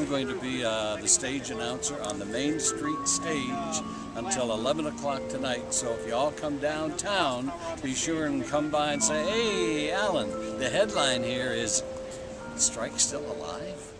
I'm going to be uh, the stage announcer on the Main Street stage until 11 o'clock tonight. So if you all come downtown, be sure and come by and say, hey, Allen, the headline here is Strike Still Alive?